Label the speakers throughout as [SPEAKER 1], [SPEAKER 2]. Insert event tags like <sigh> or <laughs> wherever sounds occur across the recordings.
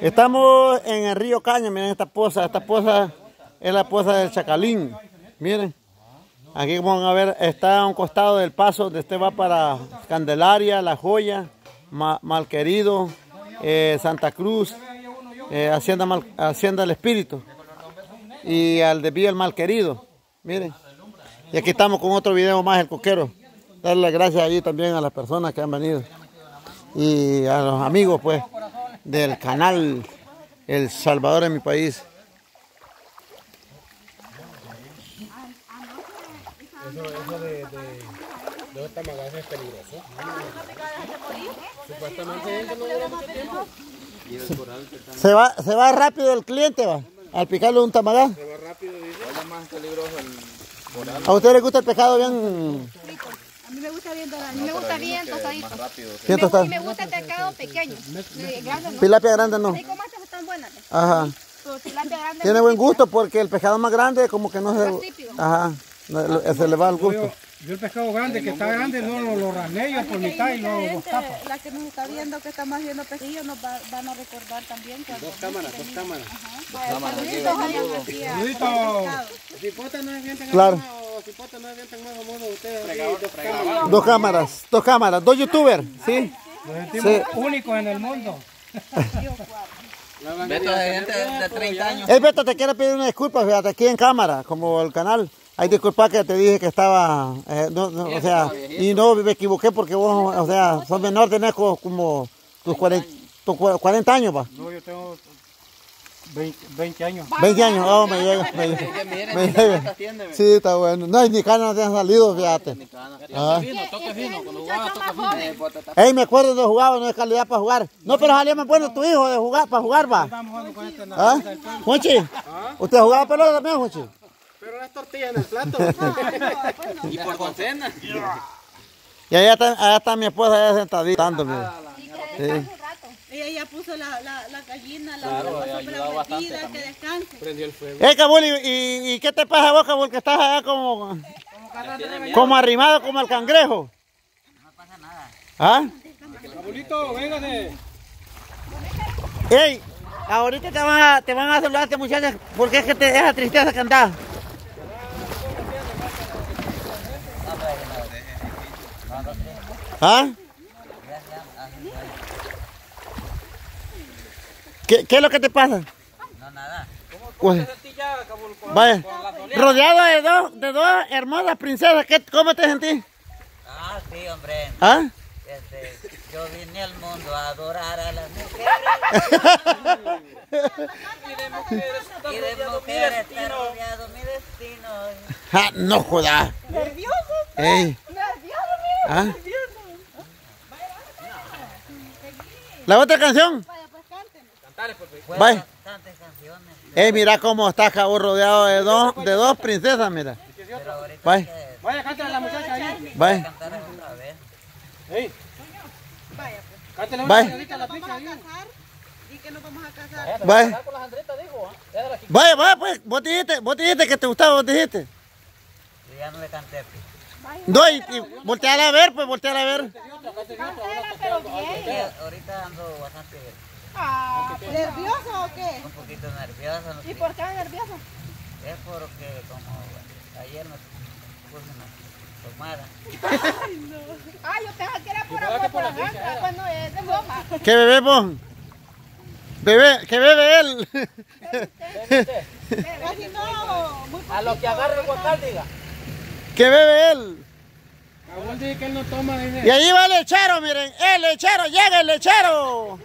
[SPEAKER 1] Estamos en el río Caña, miren esta poza, esta poza es la poza del Chacalín, miren. Aquí como van a ver, está a un costado del paso donde usted va para Candelaria, La Joya, Ma- Malquerido, eh, Santa Cruz, eh, Hacienda, Mal- Hacienda del Espíritu y al desvío el Malquerido, miren. Y aquí estamos con otro video más, el coquero. Darle las gracias allí también a las personas que han venido y a los amigos pues del canal El Salvador en mi país.
[SPEAKER 2] Eso de, de, de esta magaza es peligroso. Supuestamente no dura mucho tiempo.
[SPEAKER 1] Se va, se va rápido el cliente, va, al picarle un tamará.
[SPEAKER 2] Se va rápido, dice. Es más peligroso el coral.
[SPEAKER 1] ¿A usted le gusta el pescado bien,
[SPEAKER 3] A mí me gusta bien dorado. A mí me gusta bien tostadito.
[SPEAKER 1] bien tostado?
[SPEAKER 3] Y me gusta el pescado pequeño. No.
[SPEAKER 1] Tilapia grande no. Ajá. Tiene
[SPEAKER 3] no.
[SPEAKER 1] buen gusto porque el pescado más grande como que no
[SPEAKER 3] Más
[SPEAKER 1] se... Ajá. no, Se le va el gusto.
[SPEAKER 2] Yo, yo el pescado grande, que está grande, no lo, lo raneo por mitad y luego lo tapa.
[SPEAKER 3] La que nos está viendo que estamos haciendo pesquillo nos va- van a recordar también que
[SPEAKER 2] Dos cámaras, dos cámaras.
[SPEAKER 3] saluditos vayan aquí a-
[SPEAKER 2] Saludito. Cipota no es bien tan
[SPEAKER 1] Claro.
[SPEAKER 2] No ustedes. dos cámaras.
[SPEAKER 1] Dos cámaras, dos cámaras, dos youtubers, ¿sí?
[SPEAKER 2] Nos sentimos
[SPEAKER 1] Sí.
[SPEAKER 2] únicos en el mundo. <laughs>
[SPEAKER 4] Beto de gente de 30 años.
[SPEAKER 1] Hey Beto, te quiero pedir una disculpa, fíjate, aquí en cámara, como el canal. Hay disculpa que te dije que estaba, eh, no, no, o sea, y no me equivoqué porque vos, o sea, sos menor, tenés co- como tus 40, tus cua- 40 años, va.
[SPEAKER 2] No, yo tengo 20, 20 años.
[SPEAKER 1] 20 años, oh, <laughs> me llega, me llega. Me llega. Sí, está bueno. No, y ni canas te han salido, fíjate. Ah.
[SPEAKER 4] Fino, toque fino. Cuando jugaba, toque fino.
[SPEAKER 1] Ey, me acuerdo de jugaba, no es calidad para jugar. No, pero salía más bueno tu hijo de jugar, para jugar, va.
[SPEAKER 2] Este
[SPEAKER 1] ¿Ah? Juanchi, ¿usted jugaba pelota también, Juanchi?
[SPEAKER 2] Pero las tortillas en el plato. <laughs> <laughs>
[SPEAKER 4] Y por concena.
[SPEAKER 1] Y allá está, allá está mi esposa, allá sentadita, dándome. Sí.
[SPEAKER 3] Ella ya puso la, la, la gallina, la
[SPEAKER 4] Claro, bastante
[SPEAKER 3] que descanse.
[SPEAKER 2] Prendió el fuego.
[SPEAKER 1] Eh, Cabul, ¿y, y, y qué te pasa vos, Cabul, que estás allá como, como arrimado como el cangrejo? No pasa nada. ¿Ah?
[SPEAKER 2] Abuelito, véngase.
[SPEAKER 1] Ey, ahorita te van a, te van a saludar este muchachas, porque es que te esa tristeza anda. ¿Ah? ¿Qué, ¿Qué es lo que te pasa?
[SPEAKER 4] No, nada.
[SPEAKER 1] Pues, vaya, rodeado de dos, de dos hermosas princesas, ¿qué, ¿cómo te sentís?
[SPEAKER 4] Ah, sí, hombre.
[SPEAKER 1] ¿Ah?
[SPEAKER 4] Este, yo vine al mundo a adorar a las mujeres. y de mujeres está rodeado mi destino.
[SPEAKER 1] Ah, no jodas.
[SPEAKER 3] Nervioso,
[SPEAKER 1] Ey,
[SPEAKER 3] nervioso,
[SPEAKER 1] ¿ah?
[SPEAKER 3] nervioso.
[SPEAKER 1] ¿La otra canción?
[SPEAKER 3] Vaya, pues
[SPEAKER 4] canciones.
[SPEAKER 1] Ey, mira cómo está Jabón rodeado de dos, de dos princesas, mira.
[SPEAKER 4] Pero ahorita
[SPEAKER 1] Vaya,
[SPEAKER 2] cántale a la muchacha ahí.
[SPEAKER 1] vaya,
[SPEAKER 4] cantar otra vez.
[SPEAKER 2] Ey,
[SPEAKER 3] Vaya, pues.
[SPEAKER 2] cántale una señorita a la picha ahí.
[SPEAKER 3] Y que nos vamos a casar.
[SPEAKER 1] vaya. Vaya, vaya, pues, vos dijiste, vos dijiste que te gustaba, vos dijiste.
[SPEAKER 4] Yo ya no le canté. pues.
[SPEAKER 1] No, y, y volteala a ver, pues, volteala a ver.
[SPEAKER 3] Cántela, pero bien.
[SPEAKER 4] Ahorita- ando bastante,
[SPEAKER 3] Ah, ¿Nervioso o qué?
[SPEAKER 4] un poquito nervioso. No
[SPEAKER 3] ¿Y por qué nervioso?
[SPEAKER 4] Es porque como ayer me puse una tomada.
[SPEAKER 3] Ah, yo pensaba que era por amor por arranca. Pues no, es de broma.
[SPEAKER 1] ¿Qué bebé vos? Bebé, ¿qué bebe él?
[SPEAKER 3] Casi no, muy
[SPEAKER 4] A lo que agarre el guacal, diga.
[SPEAKER 1] ¿Qué bebe él?
[SPEAKER 2] Abuelo dice que él no toma.
[SPEAKER 1] Y ahí va el lechero, miren. El lechero, llega el lechero.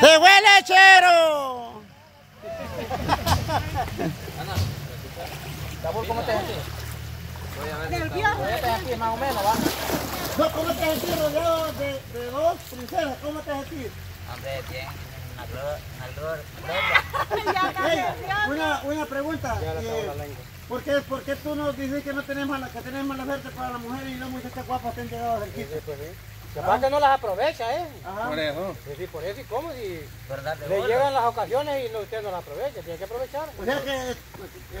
[SPEAKER 1] ¡Se fue el lechero!
[SPEAKER 4] ¿Cómo te sentís?
[SPEAKER 3] nervioso.
[SPEAKER 4] ¿Cómo te sentís más o menos, va?
[SPEAKER 1] No, ¿Cómo te sentís rodeado de, de dos princesas? ¿Cómo te sentís?
[SPEAKER 4] Hombre, bien. Gloria. Una
[SPEAKER 1] una, pregunta. eh, ¿por, qué, ¿Por qué tú nos dices que no tenemos la, que tenemos la suerte para la mujer y no muchachas guapas te han llegado
[SPEAKER 2] que no las aprovecha, ¿eh?
[SPEAKER 1] Ajá.
[SPEAKER 2] Por eso. Sí, por eso. ¿Y cómo? Si le
[SPEAKER 4] bola.
[SPEAKER 2] llegan las ocasiones y no, usted no las aprovecha, tiene que aprovechar.
[SPEAKER 1] O sea que,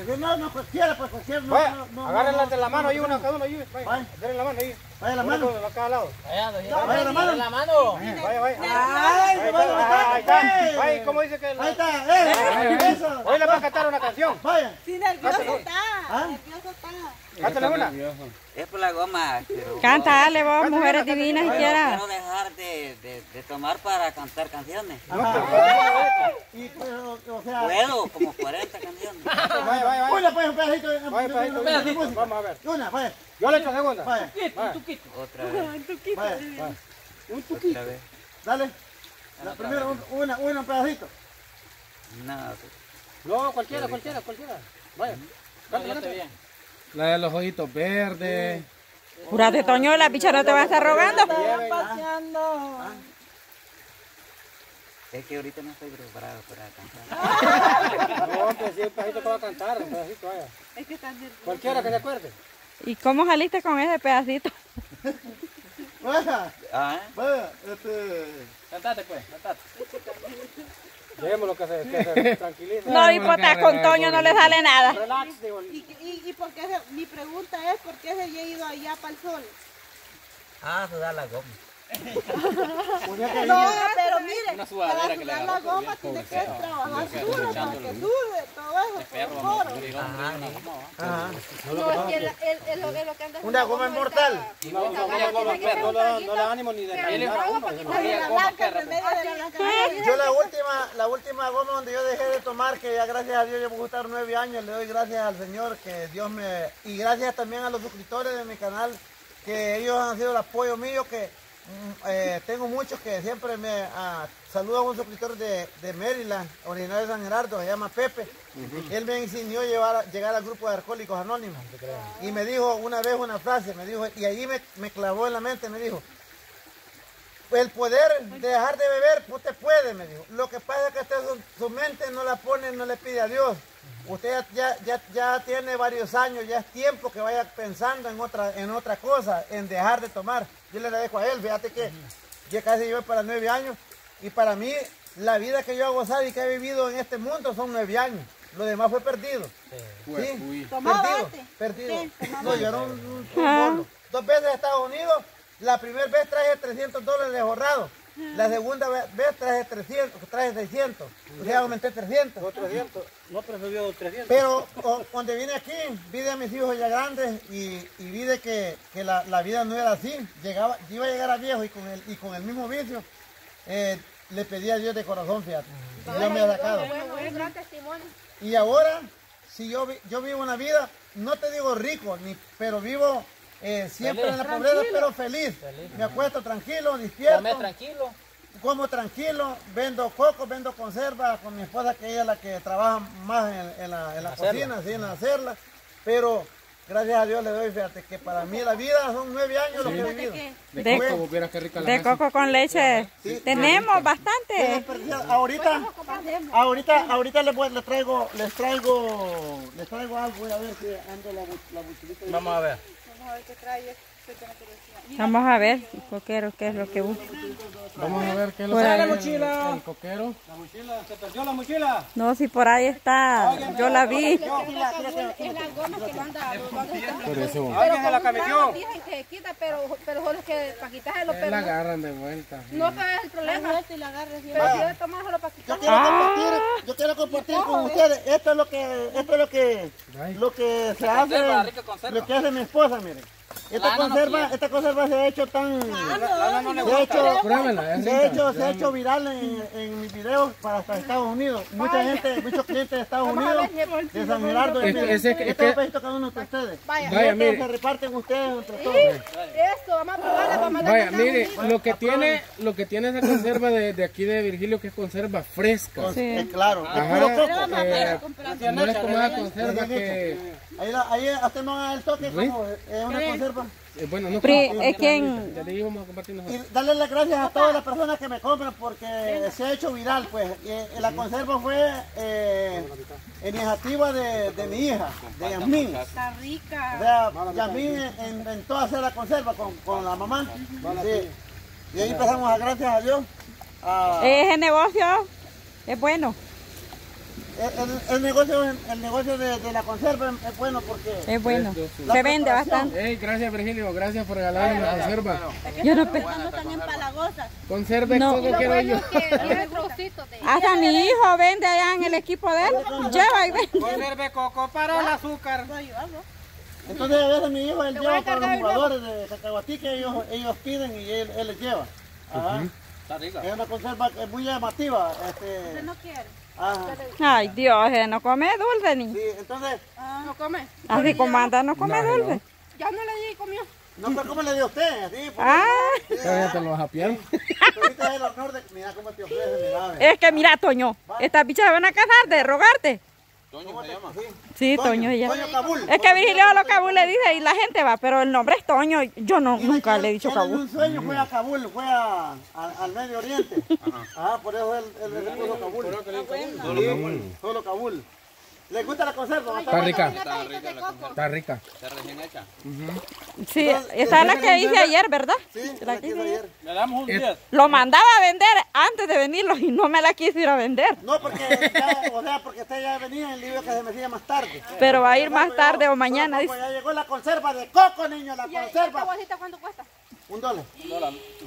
[SPEAKER 1] que no, no cualquiera, pues cualquiera no.
[SPEAKER 2] Vaya,
[SPEAKER 1] no, no,
[SPEAKER 2] agárrenlas
[SPEAKER 1] no,
[SPEAKER 2] de la
[SPEAKER 1] no,
[SPEAKER 2] mano
[SPEAKER 1] no,
[SPEAKER 2] ahí,
[SPEAKER 1] no,
[SPEAKER 2] una cada uno ahí. Vaya,
[SPEAKER 1] Vaya.
[SPEAKER 2] denle la mano ahí.
[SPEAKER 1] Vaya la mano.
[SPEAKER 2] con- a cada lado.
[SPEAKER 4] Allá, doña.
[SPEAKER 1] Vaya la mano.
[SPEAKER 4] La mano.
[SPEAKER 2] Vaya, vaya.
[SPEAKER 3] Ay,
[SPEAKER 2] Ahí
[SPEAKER 1] vaya,
[SPEAKER 2] está, ahí está. Ahí, ¿cómo dice que
[SPEAKER 1] Ahí está.
[SPEAKER 2] Hoy le va a cantar una canción.
[SPEAKER 1] Vaya.
[SPEAKER 3] Sí, nervioso está.
[SPEAKER 1] ¿Ah?
[SPEAKER 3] Nervioso está.
[SPEAKER 2] Cántale una.
[SPEAKER 4] Es por la goma.
[SPEAKER 5] Canta, dale vos, mujeres divinas si quieras.
[SPEAKER 4] Dejar de, de, de tomar para cantar canciones.
[SPEAKER 1] Ajá. Y, pero, o sea,
[SPEAKER 4] Puedo, como 40 canciones. <laughs>
[SPEAKER 2] Vaya, vaya, vaya.
[SPEAKER 1] una, pues, un pedacito. un
[SPEAKER 2] Vaya, pedacito.
[SPEAKER 1] pedacito.
[SPEAKER 2] Vamos a ver.
[SPEAKER 1] Una, vaya,
[SPEAKER 2] Yo le echo segunda.
[SPEAKER 1] vaya,
[SPEAKER 4] Otra vez,
[SPEAKER 1] vaya.
[SPEAKER 4] otra vez.
[SPEAKER 1] Dale. La primera, un- una, una, un pedacito.
[SPEAKER 4] No,
[SPEAKER 2] No, cualquiera, cualquiera, cualquiera. Vaya. Cántale, cántale.
[SPEAKER 6] La de los ojitos verdes.
[SPEAKER 5] Jurate, Toño, la picha no te va a estar rogando.
[SPEAKER 3] Paseando.
[SPEAKER 4] es que ahorita no estoy preparado para cantar. <laughs>
[SPEAKER 2] No, pues sí, un pedacito que va a cantar, un pedacito, vaya.
[SPEAKER 3] Es que está nervioso.
[SPEAKER 2] Cualquiera que se acuerde.
[SPEAKER 5] ¿Y cómo saliste con ese pedacito?
[SPEAKER 1] Vaya,
[SPEAKER 4] Ah, ¿eh?
[SPEAKER 1] vaya, este...
[SPEAKER 6] Cantate pues, cantate.
[SPEAKER 2] Dejémoslo que se, que se <laughs> tranquilice.
[SPEAKER 5] No, hipota, con Toño no le sale nada.
[SPEAKER 2] Relax, digo.
[SPEAKER 3] ¿Y, y, y por qué se- mi pregunta es por qué se había ido allá para el sol?
[SPEAKER 4] Ah, sudar la goma.
[SPEAKER 3] No, pero mire, para sudar la goma tiene que trabajar duro para que sude todo eso, todo el poro.
[SPEAKER 1] Ajá.
[SPEAKER 3] No, es que él, él, él, lo- él lo que anda es
[SPEAKER 1] Una goma inmortal.
[SPEAKER 2] No, no, no, no, no, no, no, no le da ánimo ni de caminar a uno.
[SPEAKER 3] Ay, la blanca, el remedio de la blanca.
[SPEAKER 1] Yo la última, la última goma donde yo dejé de tomar, que ya gracias a Dios llevo a gustar nueve años, le doy gracias al Señor que Dios me... Y gracias también a los suscriptores de mi canal, que ellos han sido el apoyo mío, que eh, tengo muchos que siempre me ah, saludan a un suscriptor de, de Maryland, originario de San Gerardo, se llama Pepe. Él me enseñó llevar, llegar al grupo de Alcohólicos Anónimos. Y me dijo una vez una frase, me dijo, y allí me, me clavó en la mente, me dijo, el poder de dejar de beber, usted puede, me dijo. Lo que pasa es que usted su, su mente no la pone, no le pide a Dios. Usted ya, ya, ya tiene varios años, ya es tiempo que vaya pensando en otra, en otra cosa, en dejar de tomar. Yo le dejo a él, fíjate que ya casi llevo para nueve años y para mí la vida que yo he gozado y que he vivido en este mundo son nueve años. Lo demás fue perdido. Sí,
[SPEAKER 3] ¿Tomaba
[SPEAKER 1] perdido, perdido.
[SPEAKER 3] Sí,
[SPEAKER 1] No, yo era un, un-. Dos veces a Estados Unidos, la primera vez traje 300 dólares de ahorrado. La segunda ve- vez traje 300, traje 600. O sea, aumenté 300.
[SPEAKER 2] No, 300. No, pero subió 300.
[SPEAKER 1] Pero o- cuando vine aquí, vi de mis hijos ya grandes y, y vi de que, que la, la vida no era así. Llegaba, yo iba a llegar a viejo y con el, y con el mismo vicio, eh, le pedí a Dios de corazón, fíjate. Y Dios me ha sacado. Y ahora, si yo, yo vivo una vida, no te digo rico, ni, pero vivo eh, siempre en la pobreza, pero feliz. Me acuesto tranquilo, despierto.
[SPEAKER 6] tranquilo.
[SPEAKER 1] Como tranquilo, vendo coco, vendo conserva con mi esposa, que ella es la que trabaja más en, en la, en la cocina, sí, en hacerla. Pero gracias a Dios le doy, fíjate, que para mí la vida son nueve años lo que he vivido.
[SPEAKER 6] De
[SPEAKER 5] De-
[SPEAKER 6] coco, qué rica la
[SPEAKER 5] De coco con leche. Tenemos bastante.
[SPEAKER 1] Ahorita, ahorita, ahorita les, voy- les traigo, les traigo, les traigo algo, voy a ver si ando la, la.
[SPEAKER 6] Vamos a ver.
[SPEAKER 3] Vamos a ver qué trae. La.
[SPEAKER 5] Vamos a ver, coquero, qué es lo que busca.
[SPEAKER 6] Vamos a ver qué es lo que
[SPEAKER 2] la mochila.
[SPEAKER 6] El, el coquero.
[SPEAKER 2] La mochila, se perdió la mochila.
[SPEAKER 5] No, si por ahí está, yo la vi.
[SPEAKER 3] Es la goma que lo anda.
[SPEAKER 2] Alguien se la
[SPEAKER 3] clavo Dicen que quita, pero, pero solo es que para quitárselo, pero
[SPEAKER 6] la
[SPEAKER 3] no,
[SPEAKER 6] agarran de vuelta.
[SPEAKER 3] no ese es el problema. Pero si debe tomárselo para
[SPEAKER 1] Yo
[SPEAKER 3] quitarlo.
[SPEAKER 1] quiero compartir, yo quiero compartir con ustedes. Esto es lo que, esto es lo que, lo que se hace, lo que hace mi esposa, miren. Esta conserva, esta conserva se ha hecho tan, se ha hecho,
[SPEAKER 6] Pruébela, es
[SPEAKER 1] se hecho, se ha hecho viral en, en mis videos para hasta Estados Unidos. Mucha gente, muchos clientes de Estados Unidos, de San Gerardo,
[SPEAKER 6] Es ese- es
[SPEAKER 1] este es un
[SPEAKER 6] que-
[SPEAKER 1] pedacito cada uno de ustedes.
[SPEAKER 3] Vaya.
[SPEAKER 6] Vaya, mire.
[SPEAKER 1] se reparten ustedes entre todos.
[SPEAKER 3] Esto, vamos a probarla para mandar
[SPEAKER 6] Vaya, mire, lo que tiene, lo que tiene esa conserva de, de aquí de Virgilio que es conserva fresca.
[SPEAKER 5] Sí.
[SPEAKER 1] Eh, claro, es
[SPEAKER 6] Ajá,
[SPEAKER 1] puro coco.
[SPEAKER 6] eh, no es como esa conserva que,
[SPEAKER 1] Ahí, hacemos el toque como es una conserva.
[SPEAKER 6] eh, bueno, no
[SPEAKER 5] Pri-
[SPEAKER 6] como-
[SPEAKER 5] es quien-
[SPEAKER 6] Ya le íbamos a compartir nosotros.
[SPEAKER 1] Y darle las gracias a todas las personas que me compran porque se ha hecho viral, pues. Y, eh, la conserva fue eh, iniciativa de, de mi hija, de Yasmín.
[SPEAKER 3] Está
[SPEAKER 1] O
[SPEAKER 3] rica.
[SPEAKER 1] sea, Yasmín inventó hacer la conserva con, con la mamá. Sí. Y ahí empezamos a, gracias a Dios, a-
[SPEAKER 5] Ese negocio es bueno.
[SPEAKER 1] El, el negocio, el negocio de, de la conserva es bueno porque...
[SPEAKER 5] Es bueno. Se vende bastante.
[SPEAKER 6] Hey, gracias Virgilio, gracias por regalarme la conserva.
[SPEAKER 5] Yo no
[SPEAKER 3] No tan empalagosas.
[SPEAKER 6] Conserva
[SPEAKER 5] No.
[SPEAKER 6] todo quiero <laughs> yo.
[SPEAKER 3] De...
[SPEAKER 5] Hasta mi hijo vende allá en el equipo de él. Lleva y vende.
[SPEAKER 2] Conserve coco para el azúcar.
[SPEAKER 1] Entonces a veces mi hijo él lleva para los jugadores de Cacahuatí que ellos, ellos piden y él, él les lleva. Ajá. Es una conserva muy llamativa. Este,
[SPEAKER 3] No quiere.
[SPEAKER 1] Ajá.
[SPEAKER 5] Ay, Dios, eh, no come dulce ni.
[SPEAKER 1] Sí, entonces,
[SPEAKER 3] No come.
[SPEAKER 5] Así como anda, no come dulce.
[SPEAKER 3] Ya no le di comió.
[SPEAKER 1] no sé cómo le dio a usted, así, porque
[SPEAKER 5] Ah,
[SPEAKER 6] Ya te lo vas a piar.
[SPEAKER 1] ahorita es el honor de... Mira cómo te ofrece, mira.
[SPEAKER 5] es que mira, Toño, estas bichas se van a casar de rogarte.
[SPEAKER 1] ¿Cómo se llama? Sí.
[SPEAKER 5] Sí, Toño, ella.
[SPEAKER 1] Toño Cabul.
[SPEAKER 5] Es que Virgilio lo Cabul le dice y la gente va, pero el nombre es Toño. Yo no, nunca le he dicho
[SPEAKER 1] en
[SPEAKER 5] Cabul.
[SPEAKER 1] un sueño fue a Kabul, fue a, a- al Medio Oriente. Ajá, por eso él, él le puso Kabul. Sí, Solo Kabul. ¿Le gusta la conserva?
[SPEAKER 6] Está rica. Está rica.
[SPEAKER 5] Sí, esa es la que hice ayer, ¿verdad?
[SPEAKER 1] Sí,
[SPEAKER 5] La
[SPEAKER 1] la
[SPEAKER 5] que hice
[SPEAKER 1] ayer.
[SPEAKER 7] Le damos un 10.
[SPEAKER 5] Lo mandaba a vender antes de venirlo y no me la quiso ir a vender.
[SPEAKER 1] No, porque ya, o sea, porque usted ya venía en el libro que se me decía más tarde.
[SPEAKER 5] Pero va a ir más tarde o mañana. Dice.
[SPEAKER 1] ya llegó la conserva de coco, niño, la conserva.
[SPEAKER 3] bolsita cuánto cuesta?
[SPEAKER 1] Un dólar.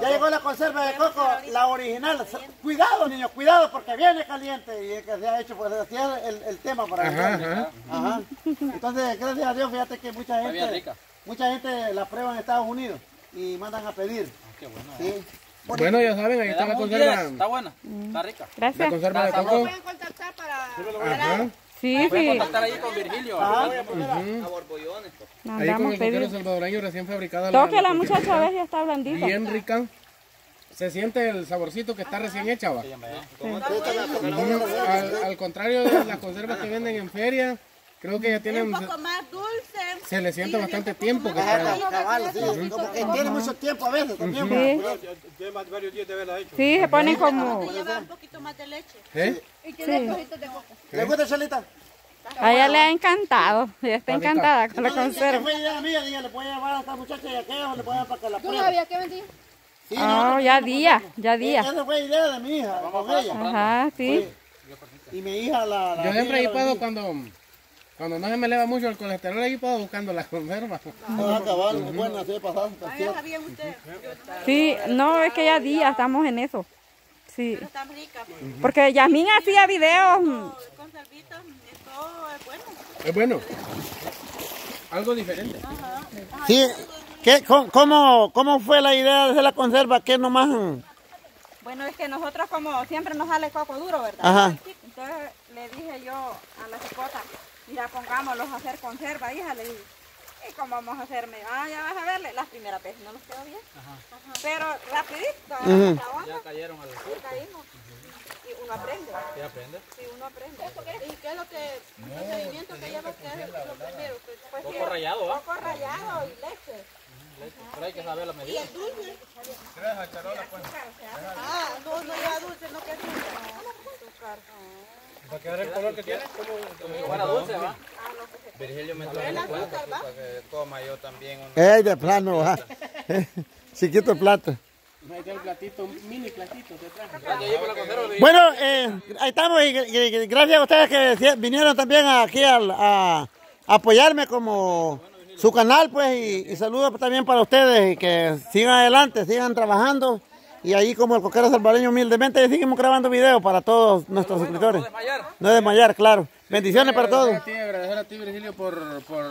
[SPEAKER 1] Ya llegó la conserva de coco, la original. Cuidado, niño, cuidado, porque viene caliente. Y es que se ha hecho, pues así es el, el tema para
[SPEAKER 6] Ajá,
[SPEAKER 1] vender.
[SPEAKER 6] ajá.
[SPEAKER 1] Ajá. Entonces, gracias a Dios, fíjate que mucha gente, mucha gente la prueba en Estados Unidos y mandan a pedir.
[SPEAKER 7] Qué bueno.
[SPEAKER 1] Sí.
[SPEAKER 6] Bueno, ya saben, ahí está la
[SPEAKER 7] damos un 10.
[SPEAKER 6] conserva.
[SPEAKER 7] Está buena. Está rica.
[SPEAKER 6] La
[SPEAKER 5] Gracias.
[SPEAKER 6] conserva de coco.
[SPEAKER 3] Pueden contactar para...
[SPEAKER 5] Sí,
[SPEAKER 7] Pueden
[SPEAKER 5] sí.
[SPEAKER 7] contactar ahí con Virgilio.
[SPEAKER 1] Ah,
[SPEAKER 6] Ahí con
[SPEAKER 5] Mandamos
[SPEAKER 6] el coquero
[SPEAKER 5] pedir.
[SPEAKER 6] salvadoreño recién fabricada.
[SPEAKER 5] Toque la
[SPEAKER 6] coquita.
[SPEAKER 5] muchacha, ves, ya está blandita.
[SPEAKER 6] Bien rica. Se siente el saborcito que está recién hecha, va. Ujú. Al, al contrario de las conservas que venden en feria, creo que ya tienen,
[SPEAKER 3] Un poco más dulce.
[SPEAKER 6] Se le siente bastante tiempo que está.
[SPEAKER 1] cabal, sí, como que tiene mucho tiempo a veces también.
[SPEAKER 5] Sí.
[SPEAKER 2] Tiene más de varios días de haberla hecho.
[SPEAKER 5] Sí, se ponen como.
[SPEAKER 3] Lleva un poquito más de leche.
[SPEAKER 6] ¿Eh?
[SPEAKER 3] Y tiene trocitos de coco.
[SPEAKER 1] ¿Le gusta, Chalita?
[SPEAKER 5] A ella le ha encantado. Ella está encantada con la conserva.
[SPEAKER 1] fue idea mía, dije, le voy a llevar a esta muchacha y a aquello, le voy a dar para que la
[SPEAKER 3] ¿Tú no
[SPEAKER 1] pruebe.
[SPEAKER 3] sabías que vendía?
[SPEAKER 1] Sí,
[SPEAKER 5] Oh, ya día, ya día.
[SPEAKER 1] Esa fue idea de mi hija, con ella.
[SPEAKER 5] Ajá, sí.
[SPEAKER 1] Y mi hija la... la
[SPEAKER 6] Yo siempre he cuando, cuando no se me eleva mucho el colesterol, he puedo buscando las conservas.
[SPEAKER 1] Ah, cabal, es buena, así de pasada. está
[SPEAKER 3] Ah, ustedes.
[SPEAKER 5] Sí, no, es que ya día estamos en eso. Sí.
[SPEAKER 3] Están ricas.
[SPEAKER 5] Porque Yasmín hacía videos.
[SPEAKER 3] Conservitas, esto es bueno.
[SPEAKER 6] Es bueno. Algo diferente.
[SPEAKER 1] Sí, ¿qué, cómo- cómo, ¿cómo fue la idea de hacer la conserva? ¿Qué nomás?
[SPEAKER 5] Bueno, es que nosotros como siempre nos sale coco duro, ¿verdad?
[SPEAKER 1] Ajá.
[SPEAKER 5] Entonces le dije yo a la chicota, mira, pongámoslos a hacer conserva, hija, le dije. ¿Y cómo vamos a hacerme? Ah, ya vas a verle. Las primeras veces no nos quedó bien. Pero rapidito,
[SPEAKER 1] Ujú.
[SPEAKER 5] la onda,
[SPEAKER 7] Ya cayeron al
[SPEAKER 5] y caímos. Y uno aprende.
[SPEAKER 7] ¿Qué aprende?
[SPEAKER 5] Sí, uno aprende.
[SPEAKER 3] ¿Y qué es lo que, el procedimiento que lleva que es lo primero? Pues,
[SPEAKER 5] Pues
[SPEAKER 7] Coco
[SPEAKER 5] sí,
[SPEAKER 7] rallado, ¿va?
[SPEAKER 5] Coco rallado y leche.
[SPEAKER 7] Pero hay que saber la medida.
[SPEAKER 3] Ah, no, no lleva dulce, no que es dulce.
[SPEAKER 2] Para que ver el color que tiene.
[SPEAKER 7] Como fuera dulce, ¿va?
[SPEAKER 8] Virgilio me trae cuenta aquí para que coma yo también. un-
[SPEAKER 1] ¡Ey, de plano! va. <laughs> Chiquito el plato.
[SPEAKER 6] El platito, un mini.
[SPEAKER 1] Bueno, eh, ahí estamos y, y- y gracias a ustedes que vinieron también aquí al- a, apoyarme como su canal, pues, y, y saludos también para ustedes y que sigan adelante, sigan trabajando. Y ahí como el coquero salvadoreño humildemente seguimos grabando videos para todos nuestros suscriptores.
[SPEAKER 7] Desmayar.
[SPEAKER 1] No desmayar, claro. Bendiciones para todos.
[SPEAKER 6] Agradecer a ti, agradecer a ti, Virgilio, por, por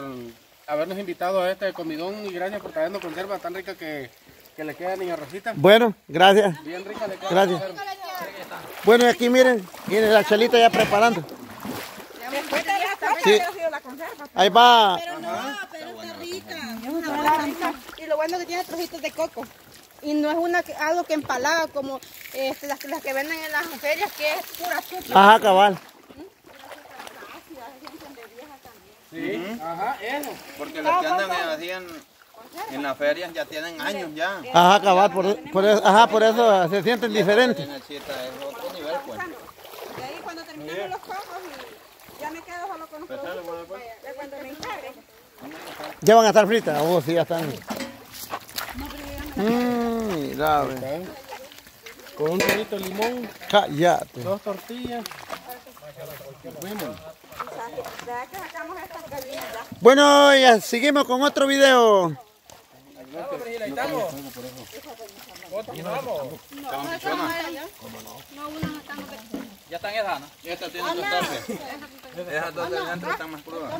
[SPEAKER 6] habernos invitado a este comidón y gracias por traernos conserva tan rica que, que le queda a Niña Rosita.
[SPEAKER 1] Bueno, gracias.
[SPEAKER 6] Bien rica le queda.
[SPEAKER 1] Gracias. Bueno, y aquí miren, miren la chelita ya preparando. Sí. Ahí va.
[SPEAKER 3] Pero no, pero está rica. Y lo bueno es que tiene trocitos de coco. Y no es una que- algo que empalaga como este, las, las que venden en las ferias, que es pura azúcar.
[SPEAKER 1] Ajá, cabal.
[SPEAKER 6] Sí, ajá, eso.
[SPEAKER 8] Porque los que andan en- así en, en las ferias ya tienen años ya.
[SPEAKER 1] Ajá, cabal. Por, por eso, ajá, por eso se sienten diferentes.
[SPEAKER 8] Es otro nivel, pues.
[SPEAKER 5] Y ahí cuando terminamos los cocos y ya me quedo solo con los productos. Ya cuando me encargue.
[SPEAKER 1] Ya van a estar fritas. Oh, sí, ya están. Mmm, mira, ve.
[SPEAKER 6] Con un poquito de limón,
[SPEAKER 1] Cállate.
[SPEAKER 6] dos tortillas.
[SPEAKER 5] Estas.
[SPEAKER 1] Bueno, ya seguimos con otro video.
[SPEAKER 6] Ya. No, una no estamos
[SPEAKER 7] Ya están esas, ¿no?
[SPEAKER 3] Esta tiene que estarse. Esas dos de adentro están más crudas.